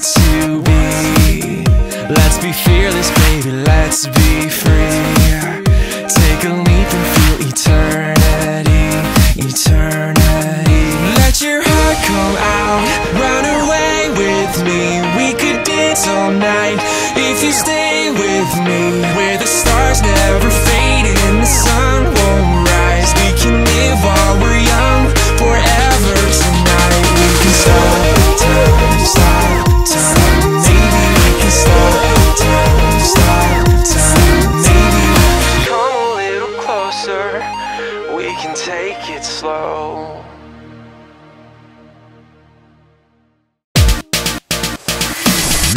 meant to be. Let's be fearless, baby, let's be free. Take a leap and feel eternity, eternity. Let your heart come out, run away with me. We could dance all night if you stay with me. we can take it slow.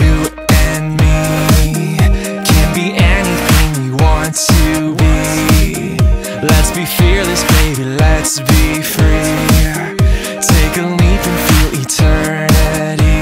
You and me can be anything we want to be. Let's be fearless, baby, let's be free. Take a leap and feel eternity,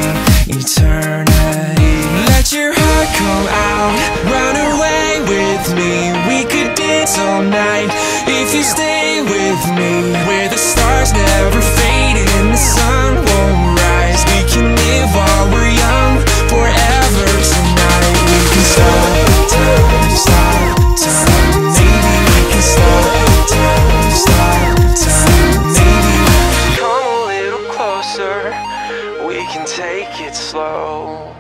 eternity. Let your heart come out, run away with me. We could dance all night you stay with me Where the stars never fade and the sun won't rise We can live while we're young forever tonight. We can stop time, stop time Maybe we can stop time, stop. Time Maybe Come a little closer. We can take it slow.